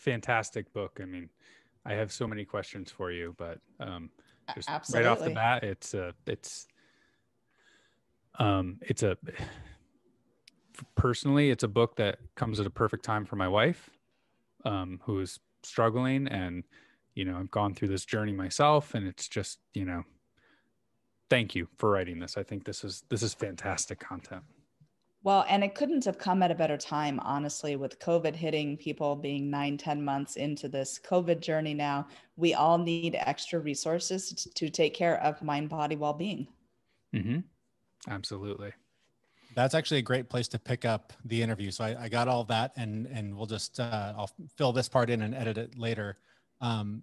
fantastic book. I mean, I have so many questions for you, but um, just Absolutely. right off the bat, it's a it's um, it's a personally, it's a book that comes at a perfect time for my wife, um, who is struggling, and you know, I've gone through this journey myself, and it's just you know, thank you for writing this. I think this is this is fantastic content. Well, and it couldn't have come at a better time, honestly, with COVID hitting people being nine, 10 months into this COVID journey now. We all need extra resources to take care of mind body well being. Mm-hmm. Absolutely. That's actually a great place to pick up the interview. So I, I got all that, and and we'll just uh, I'll fill this part in and edit it later. Um,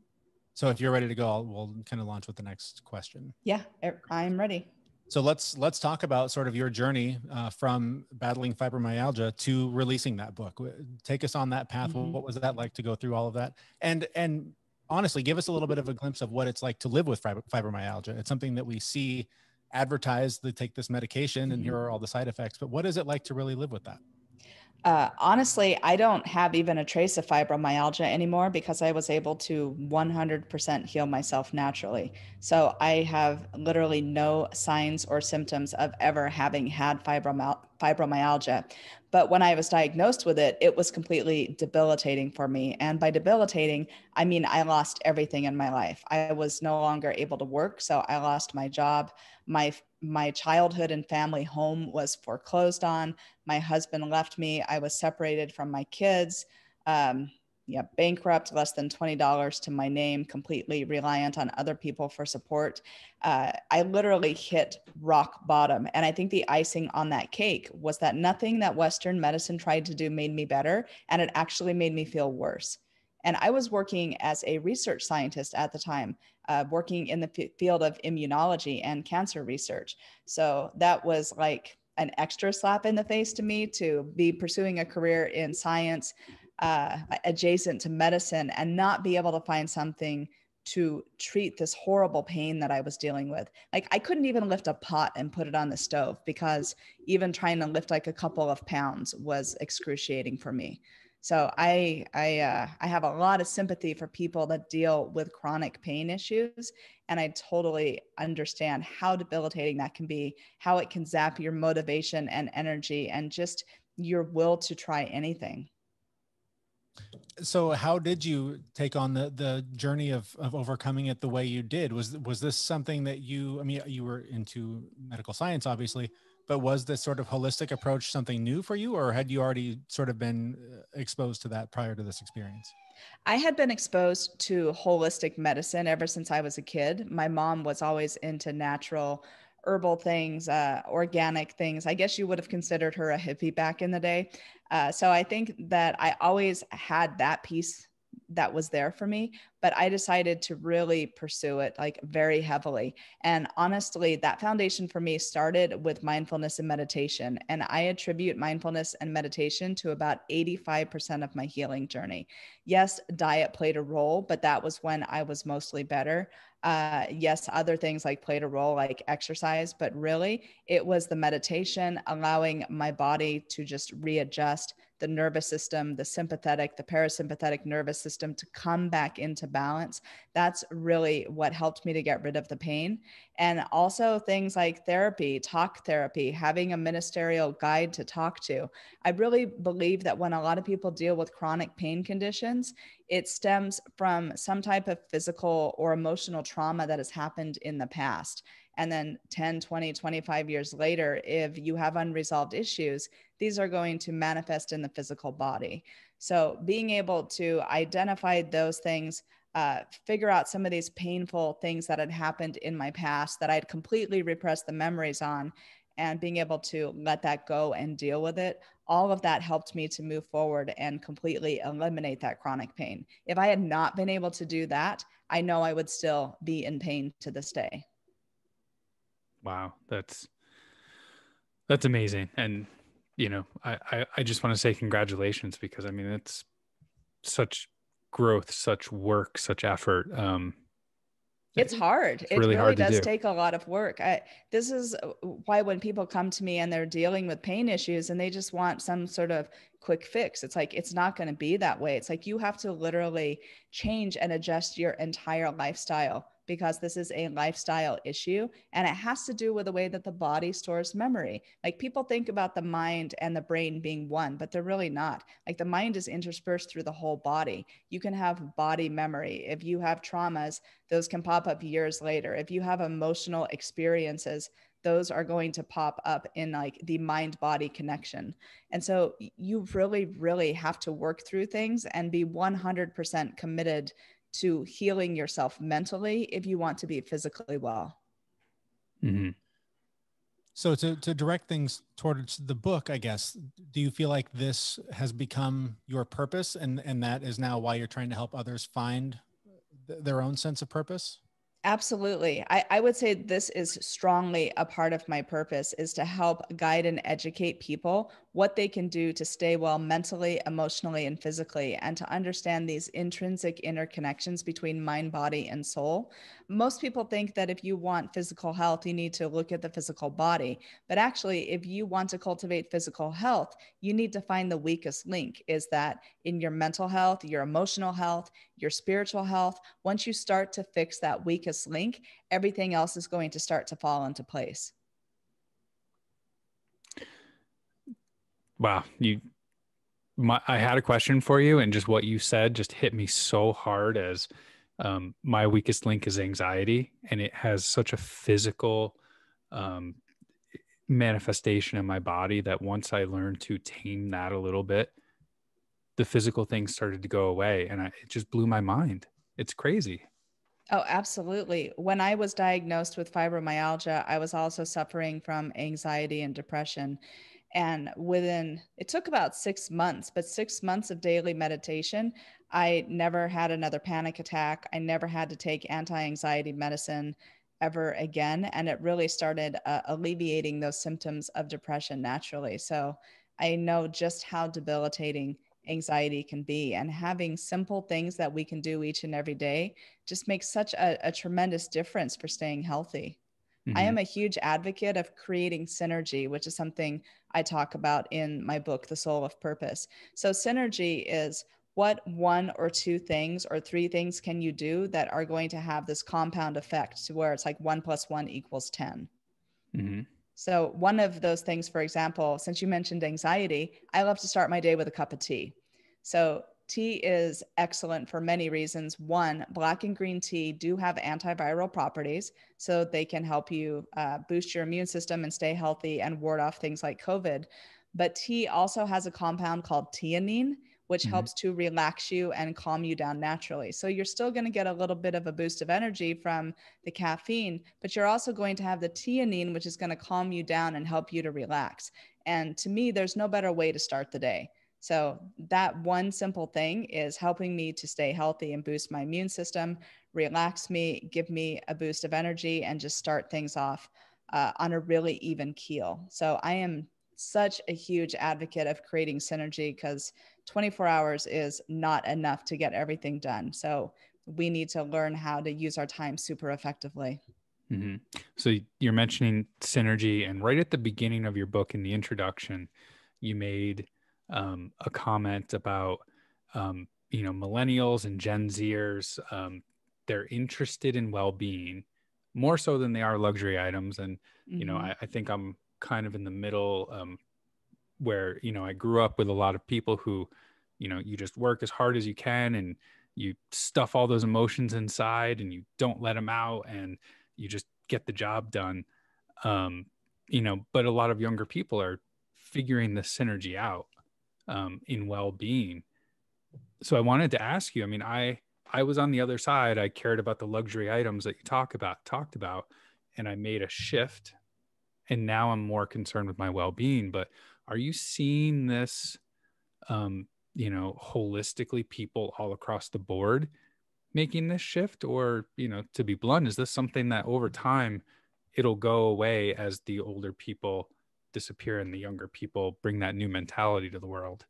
so if you're ready to go, I'll, we'll kind of launch with the next question. Yeah, I'm ready. So let's let's talk about sort of your journey uh, from battling fibromyalgia to releasing that book. Take us on that path. Mm-hmm. What was that like to go through all of that? And and honestly, give us a little bit of a glimpse of what it's like to live with fibromyalgia. It's something that we see advertised. They take this medication, and mm-hmm. here are all the side effects. But what is it like to really live with that? Uh, honestly, I don't have even a trace of fibromyalgia anymore because I was able to 100% heal myself naturally. So I have literally no signs or symptoms of ever having had fibromy- fibromyalgia. But when I was diagnosed with it, it was completely debilitating for me. And by debilitating, I mean I lost everything in my life. I was no longer able to work. So I lost my job. My my childhood and family home was foreclosed on. My husband left me. I was separated from my kids. Um, yeah, bankrupt, less than $20 to my name, completely reliant on other people for support. Uh, I literally hit rock bottom. And I think the icing on that cake was that nothing that Western medicine tried to do made me better, and it actually made me feel worse. And I was working as a research scientist at the time, uh, working in the field of immunology and cancer research. So that was like an extra slap in the face to me to be pursuing a career in science uh, adjacent to medicine and not be able to find something to treat this horrible pain that I was dealing with. Like I couldn't even lift a pot and put it on the stove because even trying to lift like a couple of pounds was excruciating for me. So I I uh, I have a lot of sympathy for people that deal with chronic pain issues, and I totally understand how debilitating that can be, how it can zap your motivation and energy, and just your will to try anything. So how did you take on the the journey of of overcoming it the way you did? Was was this something that you I mean you were into medical science obviously, but was this sort of holistic approach something new for you or had you already sort of been uh, exposed to that prior to this experience? I had been exposed to holistic medicine ever since I was a kid. My mom was always into natural herbal things, uh, organic things. I guess you would have considered her a hippie back in the day. Uh, so I think that I always had that piece that was there for me but i decided to really pursue it like very heavily. And honestly that foundation for me started with mindfulness and meditation and i attribute mindfulness and meditation to about 85% of my healing journey. Yes diet played a role but that was when i was mostly better uh, yes, other things like played a role, like exercise, but really it was the meditation, allowing my body to just readjust, the nervous system, the sympathetic, the parasympathetic nervous system to come back into balance. That's really what helped me to get rid of the pain. And also things like therapy, talk therapy, having a ministerial guide to talk to. I really believe that when a lot of people deal with chronic pain conditions, it stems from some type of physical or emotional trauma that has happened in the past. And then 10, 20, 25 years later, if you have unresolved issues, these are going to manifest in the physical body. So being able to identify those things, uh, figure out some of these painful things that had happened in my past that I'd completely repressed the memories on, and being able to let that go and deal with it, all of that helped me to move forward and completely eliminate that chronic pain. If I had not been able to do that, I know I would still be in pain to this day. Wow, that's that's amazing. And you know, I I, I just want to say congratulations because I mean it's such growth, such work, such effort. Um, it's hard. It's it really, really does do. take a lot of work. I, this is why when people come to me and they're dealing with pain issues and they just want some sort of quick fix. It's like, it's not going to be that way. It's like you have to literally change and adjust your entire lifestyle because this is a lifestyle issue and it has to do with the way that the body stores memory. Like people think about the mind and the brain being one, but they're really not. Like the mind is interspersed through the whole body. You can have body memory. If you have traumas, those can pop up years later. If you have emotional experiences, those are going to pop up in like the mind body connection. And so you really, really have to work through things and be 100% committed to healing yourself mentally if you want to be physically well. Mm-hmm. So to, to direct things towards the book, I guess, do you feel like this has become your purpose and, and that is now why you're trying to help others find th- their own sense of purpose? Absolutely. I, I would say this is strongly a part of my purpose is to help guide and educate people what they can do to stay well mentally, emotionally, and physically, and to understand these intrinsic interconnections between mind, body, and soul. Most people think that if you want physical health, you need to look at the physical body. But actually, if you want to cultivate physical health, you need to find the weakest link is that in your mental health, your emotional health, your spiritual health. Once you start to fix that weakest link, everything else is going to start to fall into place. Wow, you my I had a question for you and just what you said just hit me so hard as um, my weakest link is anxiety and it has such a physical um, manifestation in my body that once I learned to tame that a little bit, the physical things started to go away and I, it just blew my mind. It's crazy. Oh, absolutely. When I was diagnosed with fibromyalgia, I was also suffering from anxiety and depression. And within, it took about six months, but six months of daily meditation, I never had another panic attack. I never had to take anti anxiety medicine ever again. And it really started uh, alleviating those symptoms of depression naturally. So I know just how debilitating anxiety can be. And having simple things that we can do each and every day just makes such a, a tremendous difference for staying healthy. Mm-hmm. I am a huge advocate of creating synergy, which is something I talk about in my book, The Soul of Purpose. So, synergy is what one or two things or three things can you do that are going to have this compound effect to where it's like one plus one equals 10. Mm-hmm. So, one of those things, for example, since you mentioned anxiety, I love to start my day with a cup of tea. So, tea is excellent for many reasons. One, black and green tea do have antiviral properties, so they can help you uh, boost your immune system and stay healthy and ward off things like COVID. But tea also has a compound called theanine, which mm-hmm. helps to relax you and calm you down naturally. So you're still going to get a little bit of a boost of energy from the caffeine, but you're also going to have the theanine, which is going to calm you down and help you to relax. And to me, there's no better way to start the day. So, that one simple thing is helping me to stay healthy and boost my immune system, relax me, give me a boost of energy, and just start things off uh, on a really even keel. So, I am such a huge advocate of creating synergy because 24 hours is not enough to get everything done. So, we need to learn how to use our time super effectively. Mm-hmm. So, you're mentioning synergy, and right at the beginning of your book, in the introduction, you made um, a comment about um, you know millennials and Gen Zers. Um, they're interested in well-being more so than they are luxury items, and mm-hmm. you know mm-hmm. I, I, think I'm kind of in the middle um, where you know I grew up with a lot of people who you know you just work as hard as you can and you stuff all those emotions inside and you don't let them out and you just get the job done um, you know but a lot of younger people are figuring the synergy out um, in well-being. So i wanted to ask you i mean i i was on the other side. I cared about the luxury items that you talk about talked about and i made a shift. And now i'm more concerned with my well-being. But are you seeing this um, you know holistically people all across the board making this shift? Or you know to be blunt is this something that over time it'll go away as the older people disappear and the younger people bring that new mentality to the world?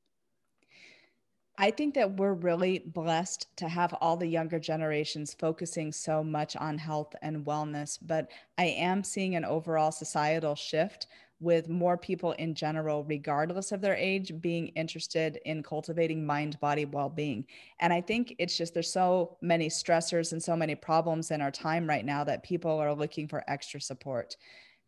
I think that we're really blessed to have all the younger generations focusing so much on health and wellness, but I am seeing an overall societal shift with more people in general, regardless of their age, being interested in cultivating mind body well being. And I think it's just there's so many stressors and so many problems in our time right now that people are looking for extra support.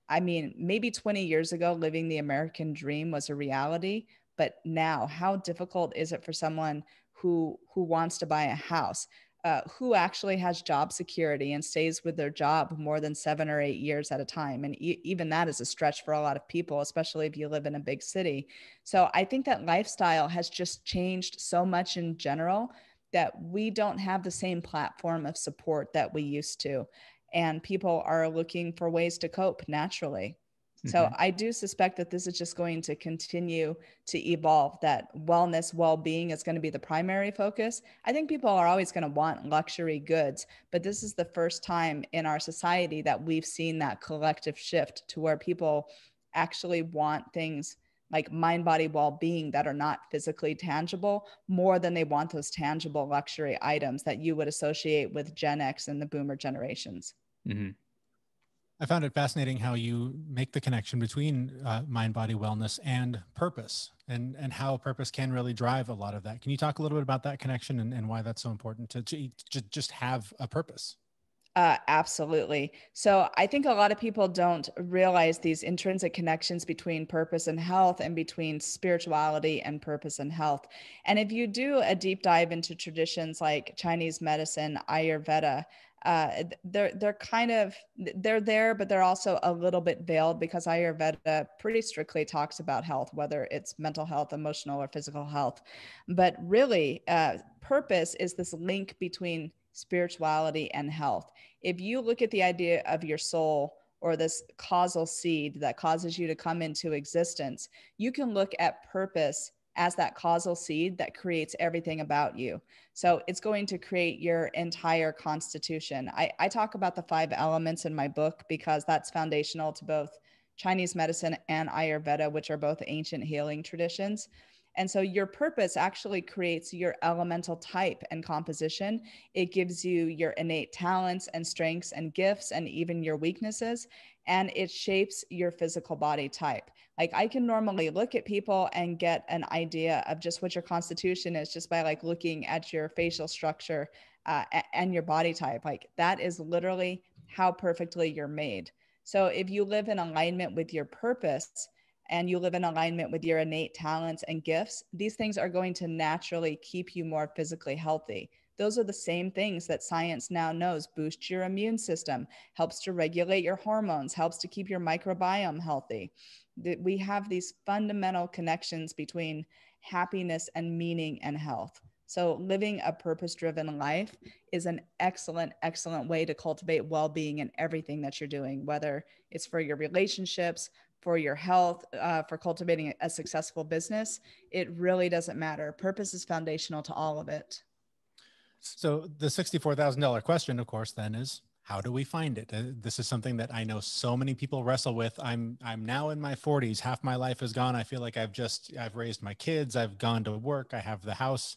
I mean, maybe 20 years ago, living the American dream was a reality, but now, how difficult is it for someone who who wants to buy a house? uh, who actually has job security and stays with their job more than seven or eight years at a time. And e- even that is a stretch for a lot of people, especially if you live in a big city. So I think that lifestyle has just changed so much in general that we don't have the same platform of support that we used to. And people are looking for ways to cope naturally. So mm-hmm. I do suspect that this is just going to continue to evolve, that wellness, well being is going to be the primary focus. I think people are always going to want luxury goods, but this is the first time in our society that we've seen that collective shift to where people actually want things like mind body well being that are not physically tangible more than they want those tangible luxury items that you would associate with Gen X and the boomer generations. Mm-hmm. I found it fascinating how you make the connection between uh, mind body wellness and purpose and, and how purpose can really drive a lot of that. Can you talk a little bit about that connection and, and why that's so important to, to, to just have a purpose? Uh, absolutely. So I think a lot of people don't realize these intrinsic connections between purpose and health and between spirituality and purpose and health. And if you do a deep dive into traditions like Chinese medicine, Ayurveda, uh, they're they're kind of they're there, but they're also a little bit veiled because Ayurveda pretty strictly talks about health, whether it's mental health, emotional, or physical health. But really, uh, purpose is this link between spirituality and health. If you look at the idea of your soul or this causal seed that causes you to come into existence, you can look at purpose as that causal seed that creates everything about you. So it's going to create your entire constitution. I, I talk about the five elements in my book because that's foundational to both Chinese medicine and Ayurveda, which are both ancient healing traditions. And so your purpose actually creates your elemental type and composition. It gives you your innate talents and strengths and gifts and even your weaknesses. And it shapes your physical body type. Like I can normally look at people and get an idea of just what your constitution is just by like looking at your facial structure uh, and your body type. Like that is literally how perfectly you're made. So if you live in alignment with your purpose and you live in alignment with your innate talents and gifts, these things are going to naturally keep you more physically healthy. Those are the same things that science now knows boost your immune system, helps to regulate your hormones, helps to keep your microbiome healthy we have these fundamental connections between happiness and meaning and health. So, living a purpose driven life is an excellent, excellent way to cultivate well being in everything that you're doing, whether it's for your relationships, for your health, uh, for cultivating a successful business. It really doesn't matter. Purpose is foundational to all of it. So, the $64,000 question, of course, then is how do we find it? Uh, this is something that i know so many people wrestle with. I'm i'm now in my 40s half my life is gone. I feel like i've just i've raised my kids. I've gone to work. I have the house.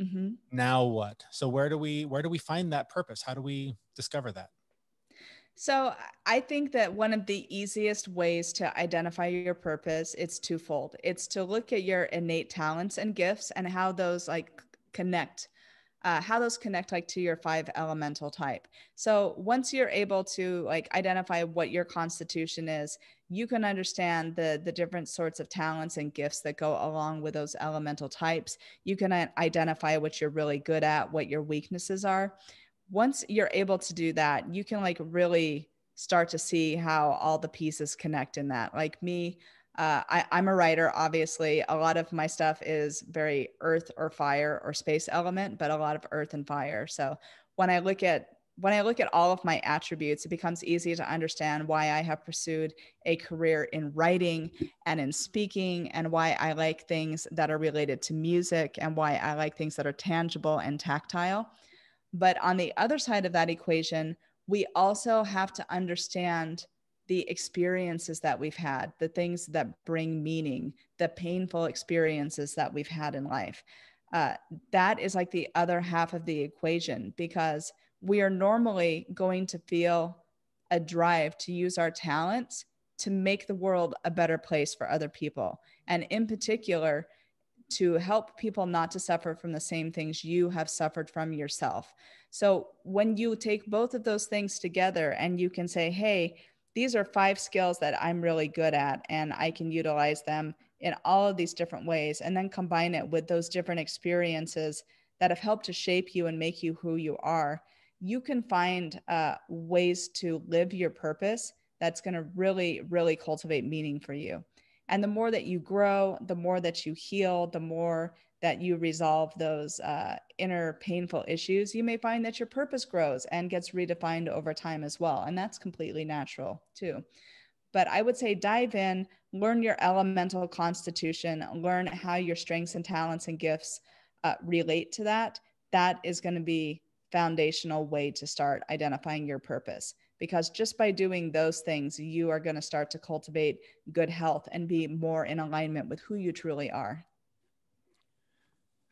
Mm-hmm. now what? So where do we where do we find that purpose? How do we discover that so i think that one of the easiest ways to identify your purpose it's twofold. It's to look at your innate talents and gifts and how those like connect uh, how those connect like to your five elemental type. So once you're able to like identify what your constitution is you can understand the the different sorts of talents and gifts that go along with those elemental types. You can identify what you're really good at what your weaknesses are once you're able to do that you can like really start to see how all the pieces connect in that like me uh, I, I'm a writer, obviously. A lot of my stuff is very earth or fire or space element, but a lot of earth and fire. So when I look at when I look at all of my attributes, it becomes easy to understand why I have pursued a career in writing and in speaking, and why I like things that are related to music, and why I like things that are tangible and tactile. But on the other side of that equation, we also have to understand the experiences that we've had, the things that bring meaning, the painful experiences that we've had in life. Uh, that is like the other half of the equation because we are normally going to feel a drive to use our talents to make the world a better place for other people. And in particular, to help people not to suffer from the same things you have suffered from yourself. So when you take both of those things together and you can say, hey, these are five skills that I'm really good at, and I can utilize them in all of these different ways, and then combine it with those different experiences that have helped to shape you and make you who you are, you can find uh, ways to live your purpose that's going to really, really cultivate meaning for you. And the more that you grow, the more that you heal, the more that you resolve those uh, inner painful issues, you may find that your purpose grows and gets redefined over time as well. And that's completely natural too. But I would say dive in, learn your elemental constitution, learn how your strengths and talents and gifts uh, relate to that. That is going to be foundational way to start identifying your purpose because just by doing those things you are going to start to cultivate good health and be more in alignment with who you truly are.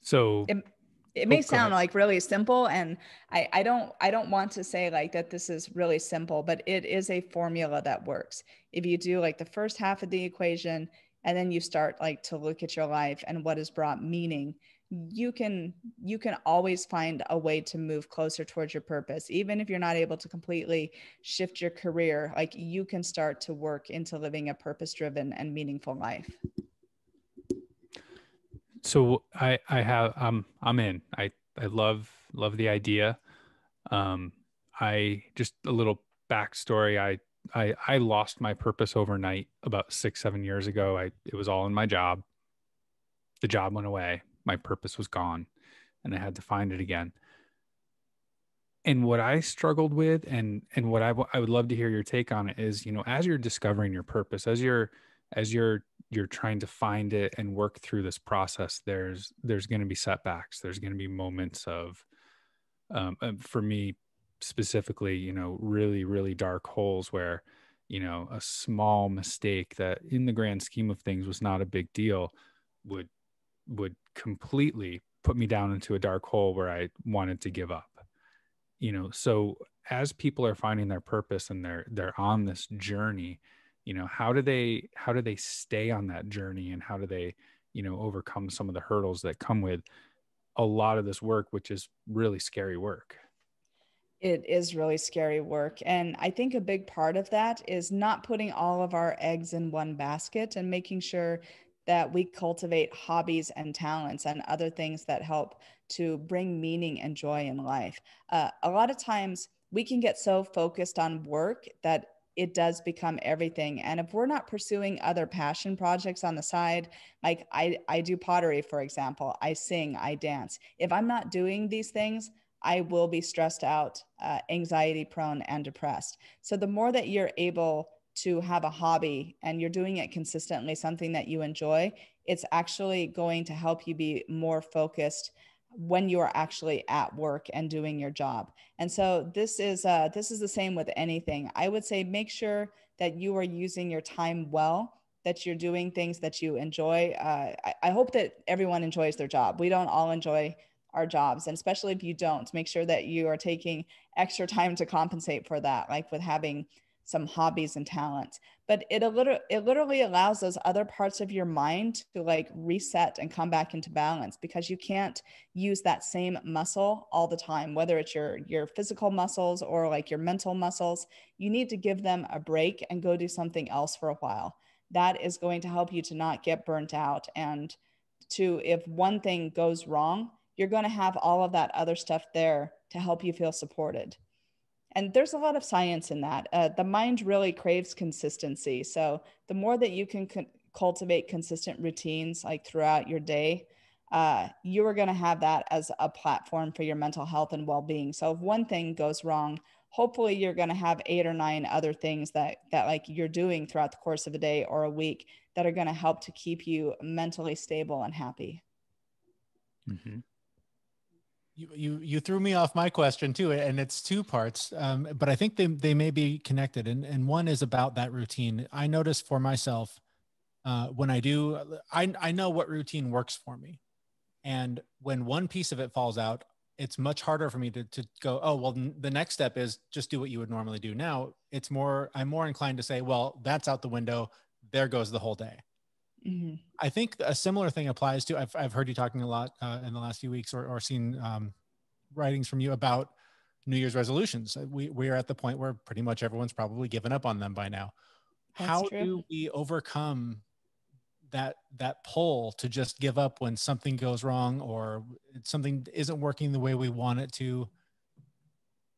So it, it oh, may oh, sound like really simple and I, I don't i don't want to say like that this is really simple but it is a formula that works. If you do like the first half of the equation and then you start like to look at your life and what has brought meaning you can you can always find a way to move closer towards your purpose even if you're not able to completely shift your career like you can start to work into living a purpose driven and meaningful life. So i i have i'm i'm in. I i love love the idea. Um i just a little backstory i i i lost my purpose overnight about six seven years ago. I it was all in my job. The job went away my purpose was gone and I had to find it again. And what I struggled with and and what I, w- I would love to hear your take on it is, you know, as you're discovering your purpose, as you're as you're you're trying to find it and work through this process, there's there's going to be setbacks. There's going to be moments of um, for me specifically, you know, really really dark holes where you know a small mistake that in the grand scheme of things was not a big deal would would completely put me down into a dark hole where I wanted to give up. You know, so as people are finding their purpose and they're they're on this journey, you know, how do they how do they stay on that journey and how do they, you know, overcome some of the hurdles that come with a lot of this work which is really scary work? It is really scary work. And I think a big part of that is not putting all of our eggs in one basket and making sure that we cultivate hobbies and talents and other things that help to bring meaning and joy in life. Uh, a lot of times we can get so focused on work that it does become everything. And if we're not pursuing other passion projects on the side, like I, I do pottery, for example, I sing, I dance. If I'm not doing these things, I will be stressed out, uh, anxiety prone, and depressed. So the more that you're able to have a hobby and you're doing it consistently, something that you enjoy, it's actually going to help you be more focused when you are actually at work and doing your job. And so this is uh, this is the same with anything. I would say make sure that you are using your time well, that you're doing things that you enjoy. Uh, I, I hope that everyone enjoys their job. We don't all enjoy our jobs, and especially if you don't, make sure that you are taking extra time to compensate for that, like with having some hobbies and talents but it a little it literally allows those other parts of your mind to like reset and come back into balance because you can't use that same muscle all the time whether it's your your physical muscles or like your mental muscles. You need to give them a break and go do something else for a while. That is going to help you to not get burnt out and to if one thing goes wrong you're going to have all of that other stuff there to help you feel supported and there's a lot of science in that. Uh, the mind really craves consistency. So the more that you can con- cultivate consistent routines like throughout your day, uh, you are going to have that as a platform for your mental health and well-being. So if one thing goes wrong, hopefully you're going to have eight or nine other things that that like you're doing throughout the course of a day or a week that are going to help to keep you mentally stable and happy. Mm-hmm you, you you threw me off my question too and it's two parts um, but i think they, they may be connected and, and one is about that routine. I notice for myself uh, when i do I, I know what routine works for me and when one piece of it falls out it's much harder for me to, to go oh well the next step is just do what you would normally do. Now it's more i'm more inclined to say well that's out the window. There goes the whole day mm-hmm. i think a similar thing applies to i've, I've heard you talking a lot uh, in the last few weeks or, or seen um, writings from you about new year's resolutions we, we are at the point where pretty much everyone's probably given up on them by now that's how true. do we overcome that that pull to just give up when something goes wrong or something isn't working the way we want it to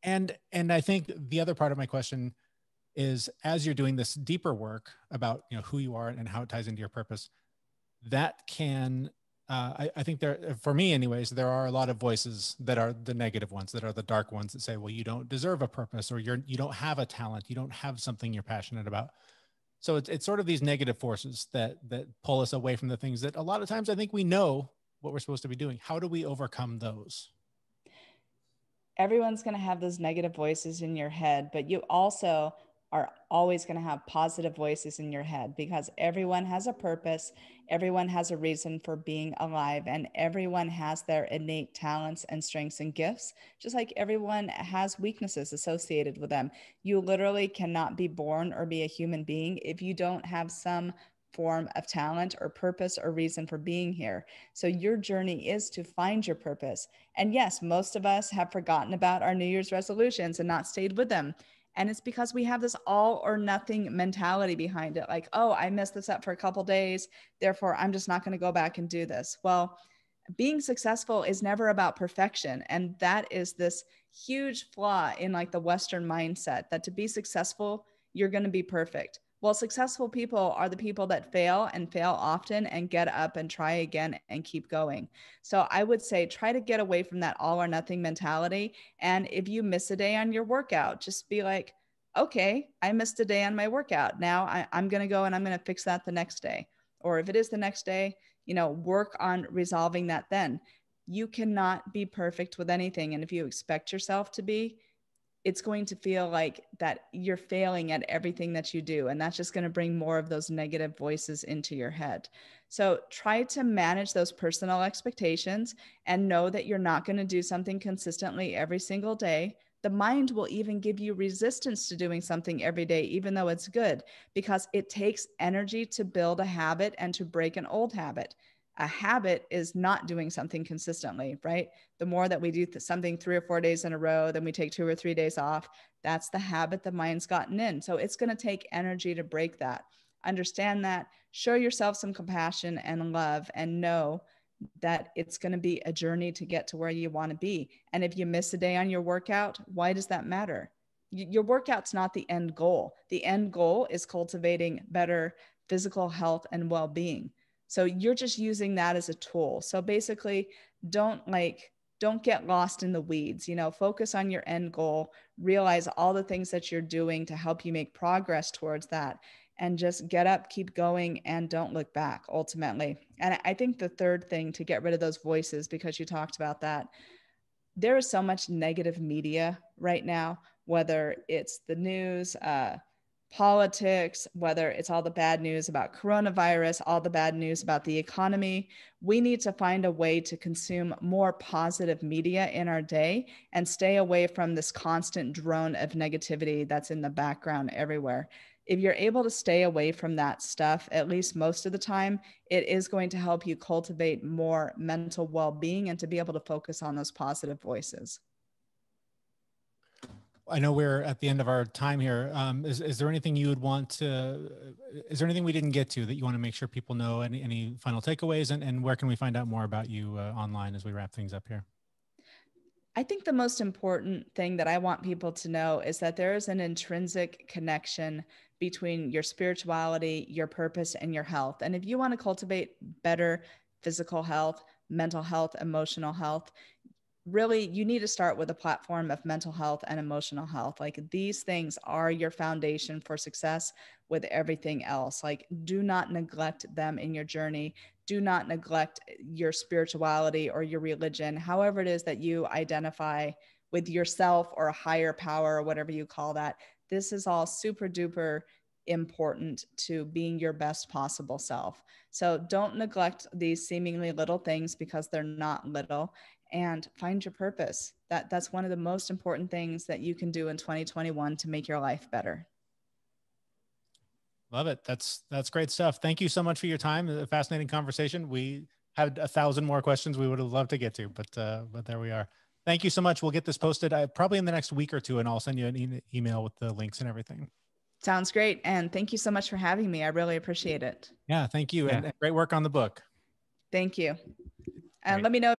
and and i think the other part of my question is as you're doing this deeper work about you know who you are and how it ties into your purpose that can uh, I, I, think there for me anyways there are a lot of voices that are the negative ones that are the dark ones that say well you don't deserve a purpose or you're you don't have a talent. You don't have something you're passionate about. So it's, it's sort of these negative forces that that pull us away from the things that a lot of times i think we know what we're supposed to be doing. How do we overcome those? Everyone's going to have those negative voices in your head but you also are always going to have positive voices in your head because everyone has a purpose, everyone has a reason for being alive, and everyone has their innate talents and strengths and gifts, just like everyone has weaknesses associated with them. You literally cannot be born or be a human being if you don't have some form of talent or purpose or reason for being here. So your journey is to find your purpose. And yes, most of us have forgotten about our New Year's resolutions and not stayed with them. And it's because we have this all or nothing mentality behind it. Like, oh, I messed this up for a couple days. Therefore, I'm just not going to go back and do this. Well, being successful is never about perfection. And that is this huge flaw in like the Western mindset that to be successful, you're going to be perfect. Well, successful people are the people that fail and fail often and get up and try again and keep going. So I would say try to get away from that all or nothing mentality. And if you miss a day on your workout, just be like, okay, I missed a day on my workout. Now I, am going to go and I'm going to fix that the next day. Or if it is the next day, you know, work on resolving that then. You cannot be perfect with anything. And if you expect yourself to be, it's going to feel like that you're failing at everything that you do. And that's just going to bring more of those negative voices into your head. So try to manage those personal expectations and know that you're not going to do something consistently every single day. The mind will even give you resistance to doing something every day, even though it's good, because it takes energy to build a habit and to break an old habit a habit is not doing something consistently, right? The more that we do th- something three or four days in a row, then we take two or three days off. That's the habit the mind's gotten in. So it's going to take energy to break that. Understand that, show yourself some compassion and love, and know that it's going to be a journey to get to where you want to be. And if you miss a day on your workout, why does that matter? your workout's not the end goal. The end goal is cultivating better physical health and well being. So you're just using that as a tool. So basically, don't like, don't get lost in the weeds, you know, focus on your end goal, realize all the things that you're doing to help you make progress towards that and just get up, keep going, and don't look back ultimately. And I think the third thing to get rid of those voices, because you talked about that, there is so much negative media right now, whether it's the news, uh, politics, whether it's all the bad news about coronavirus, all the bad news about the economy. We need to find a way to consume more positive media in our day and stay away from this constant drone of negativity that's in the background everywhere. If you're able to stay away from that stuff, at least most of the time, it is going to help you cultivate more mental well being and to be able to focus on those positive voices. I know we're at the end of our time here. Um, is, is there anything you would want to, is there anything we didn't get to that you want to make sure people know? Any, any final takeaways and, and where can we find out more about you uh, online as we wrap things up here? I think the most important thing that I want people to know is that there is an intrinsic connection between your spirituality, your purpose, and your health. And if you want to cultivate better physical health, mental health, emotional health, really you need to start with a platform of mental health and emotional health like these things are your foundation for success with everything else like do not neglect them in your journey do not neglect eh, your spirituality or your religion however it is that you identify with yourself or a higher power or whatever you call that this is all super duper important to being your best possible self. So don't neglect these seemingly little things because they're not little and find your purpose. That that's one of the most important things that you can do in 2021 to make your life better. Love it. That's that's great stuff. Thank you so much for your time. A fascinating conversation. We had a thousand more questions we would have loved to get to, but uh, but there we are. Thank you so much. We'll get this posted uh, probably in the next week or two, and I'll send you an e- email with the links and everything. Sounds great. And thank you so much for having me. I really appreciate it. Yeah, thank you. Yeah. And, and great work on the book. Thank you. And right. let me know